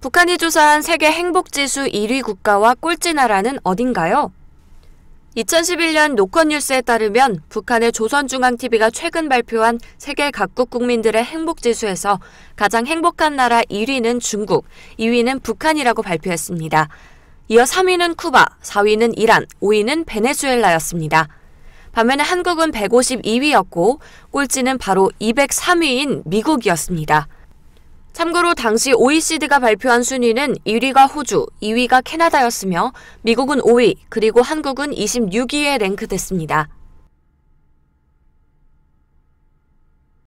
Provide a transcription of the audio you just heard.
북한이 조사한 세계 행복지수 1위 국가와 꼴찌 나라는 어딘가요? 2011년 노컷뉴스에 따르면 북한의 조선중앙TV가 최근 발표한 세계 각국 국민들의 행복지수에서 가장 행복한 나라 1위는 중국, 2위는 북한이라고 발표했습니다. 이어 3위는 쿠바, 4위는 이란, 5위는 베네수엘라였습니다. 반면에 한국은 152위였고 꼴찌는 바로 203위인 미국이었습니다. 참고로 당시 OECD가 발표한 순위는 1위가 호주, 2위가 캐나다였으며 미국은 5위, 그리고 한국은 26위에 랭크됐습니다.